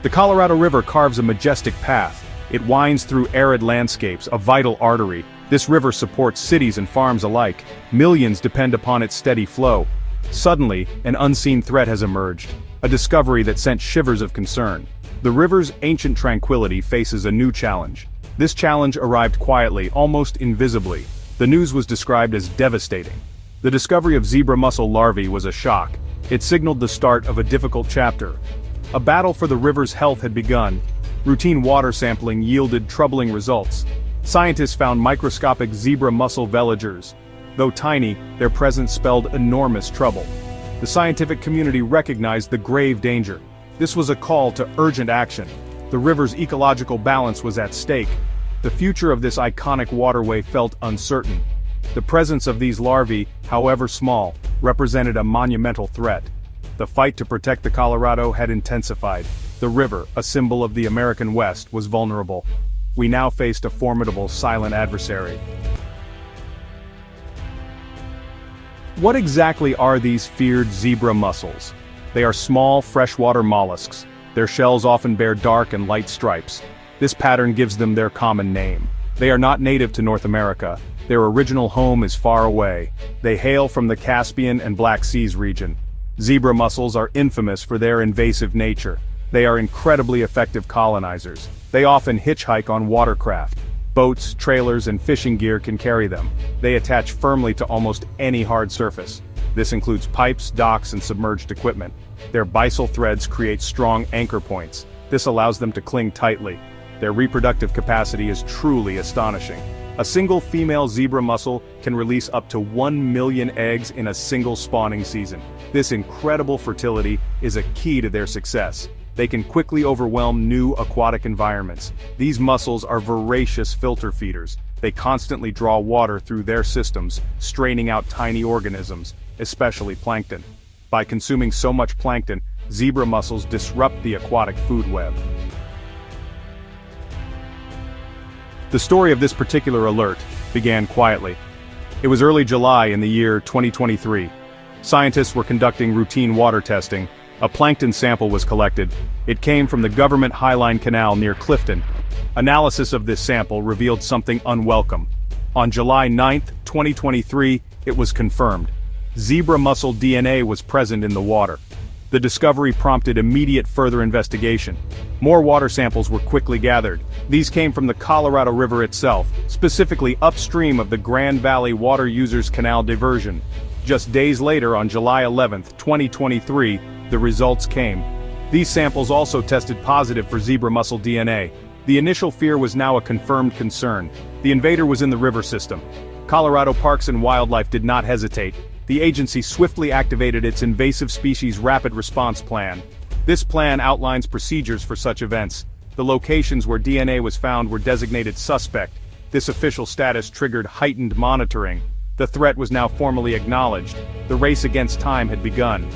The Colorado River carves a majestic path. It winds through arid landscapes, a vital artery. This river supports cities and farms alike. Millions depend upon its steady flow. Suddenly, an unseen threat has emerged. A discovery that sent shivers of concern. The river's ancient tranquility faces a new challenge. This challenge arrived quietly, almost invisibly. The news was described as devastating. The discovery of zebra mussel larvae was a shock. It signaled the start of a difficult chapter. A battle for the river's health had begun. Routine water sampling yielded troubling results. Scientists found microscopic zebra mussel veligers. Though tiny, their presence spelled enormous trouble. The scientific community recognized the grave danger. This was a call to urgent action. The river's ecological balance was at stake. The future of this iconic waterway felt uncertain. The presence of these larvae, however small, represented a monumental threat. The fight to protect the Colorado had intensified. The river, a symbol of the American West, was vulnerable. We now faced a formidable silent adversary. What exactly are these feared zebra mussels? They are small freshwater mollusks. Their shells often bear dark and light stripes. This pattern gives them their common name. They are not native to North America. Their original home is far away. They hail from the Caspian and Black Seas region. Zebra mussels are infamous for their invasive nature. They are incredibly effective colonizers. They often hitchhike on watercraft. Boats, trailers, and fishing gear can carry them. They attach firmly to almost any hard surface. This includes pipes, docks, and submerged equipment. Their byssal threads create strong anchor points. This allows them to cling tightly. Their reproductive capacity is truly astonishing. A single female zebra mussel can release up to 1 million eggs in a single spawning season. This incredible fertility is a key to their success. They can quickly overwhelm new aquatic environments. These mussels are voracious filter feeders. They constantly draw water through their systems, straining out tiny organisms, especially plankton. By consuming so much plankton, zebra mussels disrupt the aquatic food web. The story of this particular alert began quietly. It was early July in the year 2023. Scientists were conducting routine water testing. A plankton sample was collected. It came from the government Highline Canal near Clifton. Analysis of this sample revealed something unwelcome. On July 9, 2023, it was confirmed. Zebra mussel DNA was present in the water. The discovery prompted immediate further investigation. More water samples were quickly gathered. These came from the Colorado River itself, specifically upstream of the Grand Valley Water Users Canal diversion. Just days later on July 11, 2023, the results came. These samples also tested positive for zebra mussel DNA. The initial fear was now a confirmed concern. The invader was in the river system. Colorado Parks and Wildlife did not hesitate the agency swiftly activated its invasive species rapid response plan. This plan outlines procedures for such events. The locations where DNA was found were designated suspect. This official status triggered heightened monitoring. The threat was now formally acknowledged. The race against time had begun.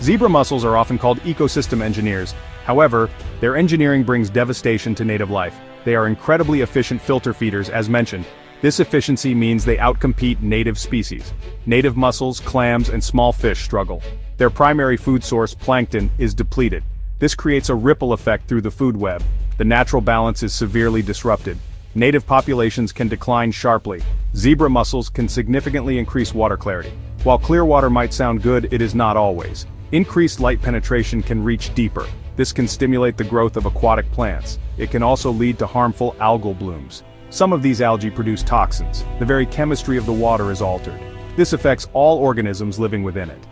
Zebra mussels are often called ecosystem engineers. However, their engineering brings devastation to native life. They are incredibly efficient filter feeders as mentioned, this efficiency means they outcompete native species. Native mussels, clams, and small fish struggle. Their primary food source, plankton, is depleted. This creates a ripple effect through the food web. The natural balance is severely disrupted. Native populations can decline sharply. Zebra mussels can significantly increase water clarity. While clear water might sound good, it is not always. Increased light penetration can reach deeper. This can stimulate the growth of aquatic plants. It can also lead to harmful algal blooms. Some of these algae produce toxins. The very chemistry of the water is altered. This affects all organisms living within it.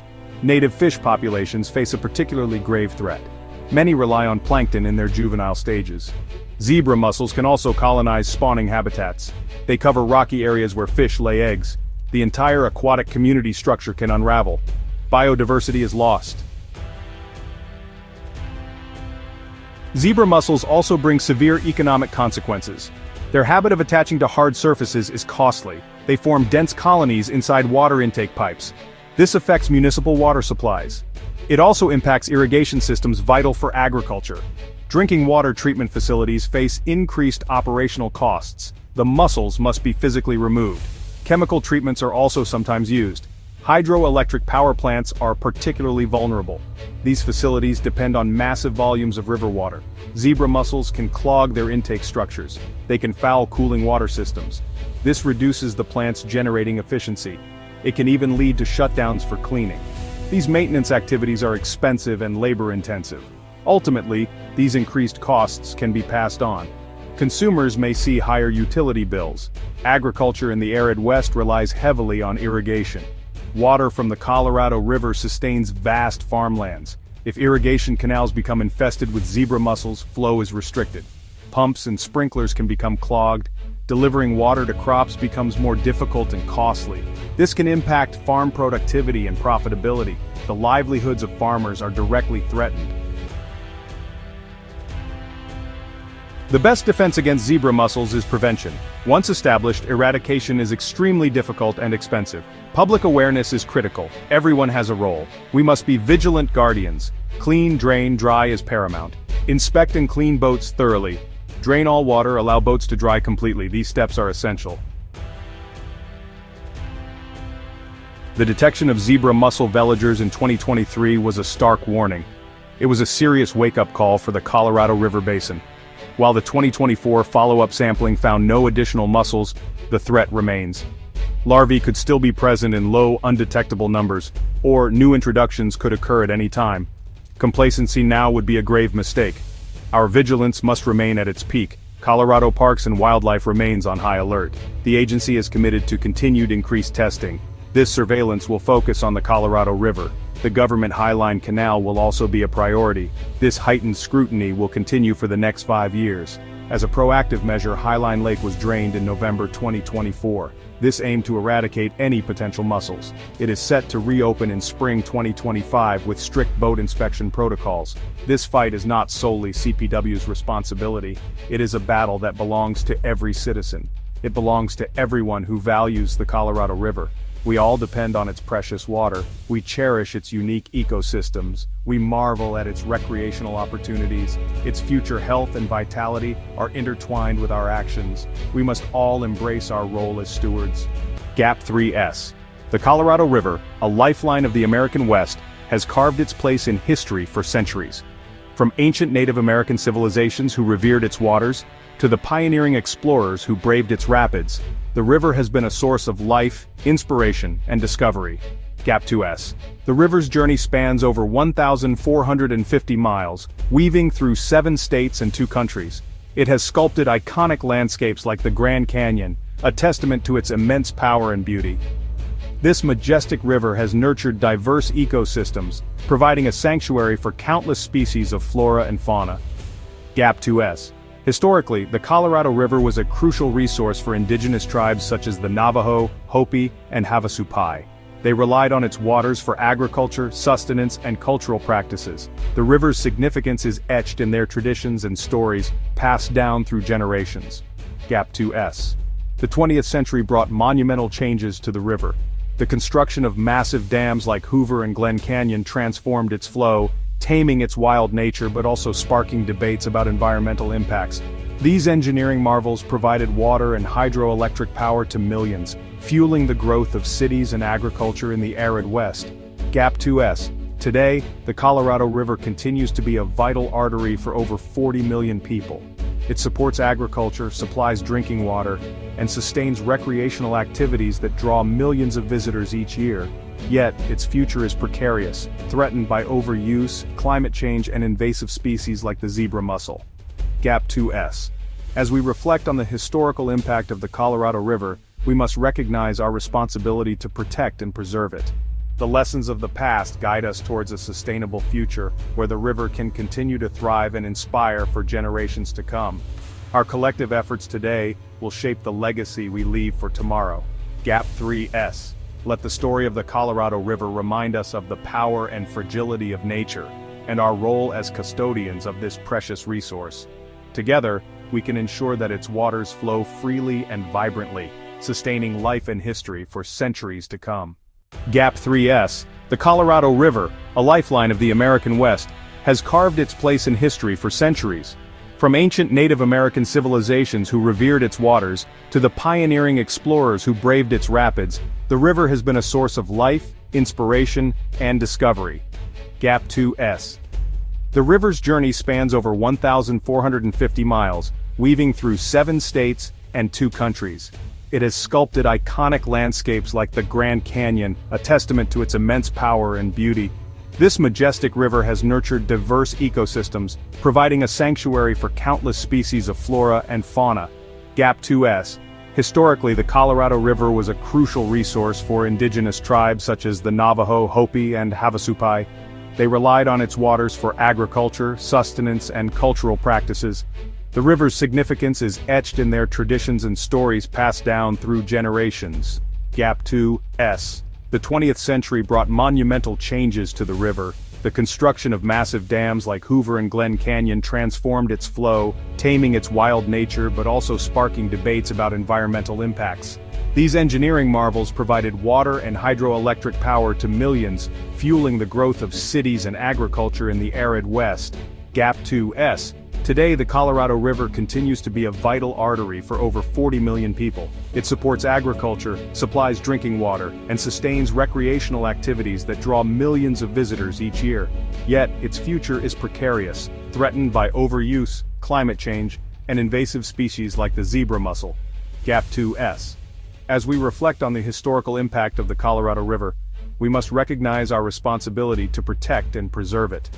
Native fish populations face a particularly grave threat. Many rely on plankton in their juvenile stages. Zebra mussels can also colonize spawning habitats. They cover rocky areas where fish lay eggs. The entire aquatic community structure can unravel. Biodiversity is lost. Zebra mussels also bring severe economic consequences. Their habit of attaching to hard surfaces is costly. They form dense colonies inside water intake pipes. This affects municipal water supplies. It also impacts irrigation systems vital for agriculture. Drinking water treatment facilities face increased operational costs. The mussels must be physically removed. Chemical treatments are also sometimes used. Hydroelectric power plants are particularly vulnerable. These facilities depend on massive volumes of river water. Zebra mussels can clog their intake structures. They can foul cooling water systems. This reduces the plant's generating efficiency. It can even lead to shutdowns for cleaning. These maintenance activities are expensive and labor-intensive. Ultimately, these increased costs can be passed on. Consumers may see higher utility bills. Agriculture in the arid West relies heavily on irrigation. Water from the Colorado River sustains vast farmlands. If irrigation canals become infested with zebra mussels, flow is restricted. Pumps and sprinklers can become clogged. Delivering water to crops becomes more difficult and costly. This can impact farm productivity and profitability. The livelihoods of farmers are directly threatened. The best defense against zebra mussels is prevention. Once established, eradication is extremely difficult and expensive. Public awareness is critical. Everyone has a role. We must be vigilant guardians. Clean, drain, dry is paramount. Inspect and clean boats thoroughly. Drain all water, allow boats to dry completely. These steps are essential. The detection of zebra mussel veligers in 2023 was a stark warning. It was a serious wake-up call for the Colorado River Basin. While the 2024 follow-up sampling found no additional mussels, the threat remains. Larvae could still be present in low, undetectable numbers, or new introductions could occur at any time. Complacency now would be a grave mistake. Our vigilance must remain at its peak. Colorado Parks and Wildlife remains on high alert. The agency is committed to continued increased testing. This surveillance will focus on the Colorado River, the government Highline Canal will also be a priority. This heightened scrutiny will continue for the next five years. As a proactive measure Highline Lake was drained in November 2024. This aimed to eradicate any potential mussels. It is set to reopen in spring 2025 with strict boat inspection protocols. This fight is not solely CPW's responsibility, it is a battle that belongs to every citizen. It belongs to everyone who values the Colorado River. We all depend on its precious water, we cherish its unique ecosystems, we marvel at its recreational opportunities, its future health and vitality are intertwined with our actions. We must all embrace our role as stewards. GAP 3S. The Colorado River, a lifeline of the American West, has carved its place in history for centuries. From ancient Native American civilizations who revered its waters, to the pioneering explorers who braved its rapids, the river has been a source of life, inspiration, and discovery. GAP2S. The river's journey spans over 1,450 miles, weaving through seven states and two countries. It has sculpted iconic landscapes like the Grand Canyon, a testament to its immense power and beauty. This majestic river has nurtured diverse ecosystems, providing a sanctuary for countless species of flora and fauna. GAP2S. Historically, the Colorado River was a crucial resource for indigenous tribes such as the Navajo, Hopi, and Havasupai. They relied on its waters for agriculture, sustenance, and cultural practices. The river's significance is etched in their traditions and stories, passed down through generations. Gap 2S. The 20th century brought monumental changes to the river. The construction of massive dams like Hoover and Glen Canyon transformed its flow, taming its wild nature but also sparking debates about environmental impacts. These engineering marvels provided water and hydroelectric power to millions, fueling the growth of cities and agriculture in the arid West. GAP 2S. Today, the Colorado River continues to be a vital artery for over 40 million people. It supports agriculture, supplies drinking water, and sustains recreational activities that draw millions of visitors each year. Yet, its future is precarious, threatened by overuse, climate change and invasive species like the zebra mussel. GAP 2S. As we reflect on the historical impact of the Colorado River, we must recognize our responsibility to protect and preserve it. The lessons of the past guide us towards a sustainable future where the river can continue to thrive and inspire for generations to come. Our collective efforts today will shape the legacy we leave for tomorrow. GAP 3S. Let the story of the Colorado River remind us of the power and fragility of nature, and our role as custodians of this precious resource. Together, we can ensure that its waters flow freely and vibrantly, sustaining life and history for centuries to come. GAP 3S, the Colorado River, a lifeline of the American West, has carved its place in history for centuries. From ancient Native American civilizations who revered its waters, to the pioneering explorers who braved its rapids, the river has been a source of life, inspiration, and discovery. Gap 2S. The river's journey spans over 1,450 miles, weaving through seven states and two countries. It has sculpted iconic landscapes like the Grand Canyon, a testament to its immense power and beauty. This majestic river has nurtured diverse ecosystems, providing a sanctuary for countless species of flora and fauna. GAP 2S. Historically the Colorado River was a crucial resource for indigenous tribes such as the Navajo, Hopi, and Havasupai. They relied on its waters for agriculture, sustenance, and cultural practices. The river's significance is etched in their traditions and stories passed down through generations. Gap 2S. The 20th century brought monumental changes to the river. The construction of massive dams like Hoover and Glen Canyon transformed its flow, taming its wild nature but also sparking debates about environmental impacts. These engineering marvels provided water and hydroelectric power to millions, fueling the growth of cities and agriculture in the arid West. GAP 2S Today the Colorado River continues to be a vital artery for over 40 million people. It supports agriculture, supplies drinking water, and sustains recreational activities that draw millions of visitors each year. Yet, its future is precarious, threatened by overuse, climate change, and invasive species like the zebra mussel. GAP 2S. As we reflect on the historical impact of the Colorado River, we must recognize our responsibility to protect and preserve it.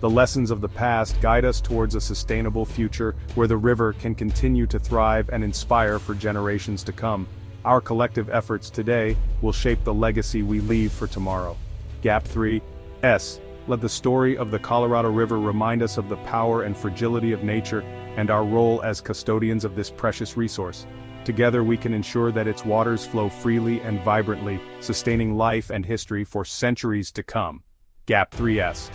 The lessons of the past guide us towards a sustainable future where the river can continue to thrive and inspire for generations to come. Our collective efforts today will shape the legacy we leave for tomorrow. Gap 3. S. Let the story of the Colorado River remind us of the power and fragility of nature and our role as custodians of this precious resource. Together we can ensure that its waters flow freely and vibrantly, sustaining life and history for centuries to come. Gap 3S.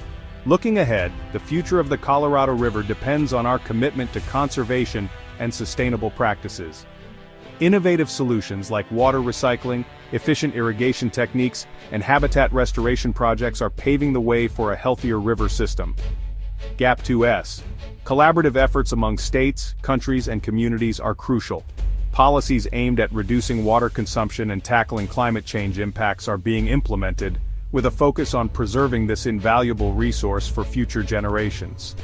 Looking ahead, the future of the Colorado River depends on our commitment to conservation and sustainable practices. Innovative solutions like water recycling, efficient irrigation techniques, and habitat restoration projects are paving the way for a healthier river system. GAP 2S. Collaborative efforts among states, countries, and communities are crucial. Policies aimed at reducing water consumption and tackling climate change impacts are being implemented, with a focus on preserving this invaluable resource for future generations.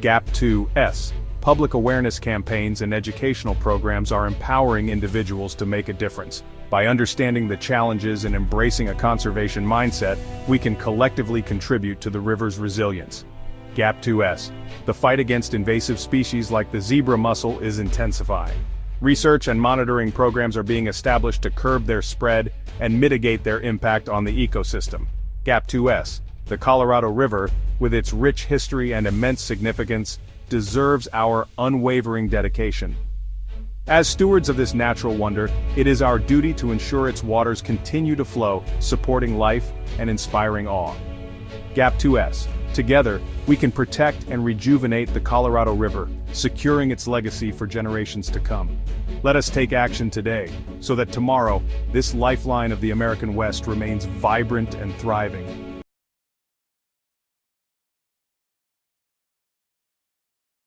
GAP 2S Public awareness campaigns and educational programs are empowering individuals to make a difference. By understanding the challenges and embracing a conservation mindset, we can collectively contribute to the river's resilience. GAP 2S The fight against invasive species like the zebra mussel is intensifying. Research and monitoring programs are being established to curb their spread and mitigate their impact on the ecosystem. GAP 2S, the Colorado River, with its rich history and immense significance, deserves our unwavering dedication. As stewards of this natural wonder, it is our duty to ensure its waters continue to flow, supporting life and inspiring awe. GAP 2S, Together, we can protect and rejuvenate the Colorado River, securing its legacy for generations to come. Let us take action today, so that tomorrow, this lifeline of the American West remains vibrant and thriving.